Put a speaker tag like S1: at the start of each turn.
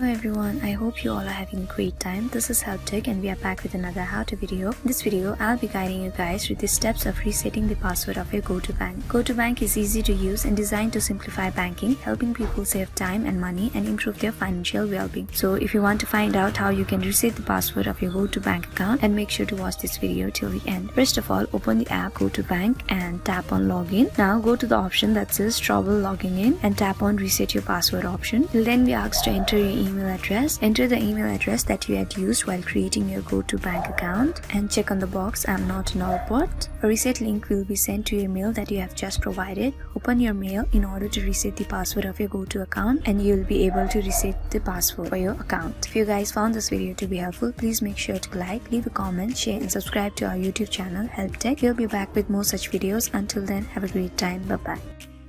S1: Hello everyone, I hope you all are having a great time. This is Help Deck and we are back with another how-to video. In this video, I'll be guiding you guys through the steps of resetting the password of your GO2bank. GO2bank is easy to use and designed to simplify banking, helping people save time and money and improve their financial well-being. So if you want to find out how you can reset the password of your GO2bank account, and make sure to watch this video till the end. First of all, open the app GO2bank and tap on login. Now go to the option that says trouble logging in and tap on reset your password option. You'll then be asked to enter your email email address. Enter the email address that you had used while creating your GO2bank account and check on the box I'm not an robot. A reset link will be sent to your mail that you have just provided. Open your mail in order to reset the password of your GO2 account and you'll be able to reset the password for your account. If you guys found this video to be helpful, please make sure to like, leave a comment, share and subscribe to our YouTube channel Help Deck. We'll be back with more such videos. Until then, have a great time. Bye bye.